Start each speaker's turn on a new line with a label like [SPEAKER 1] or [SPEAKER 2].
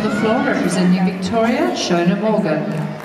[SPEAKER 1] on the floor representing Victoria, Shona Morgan.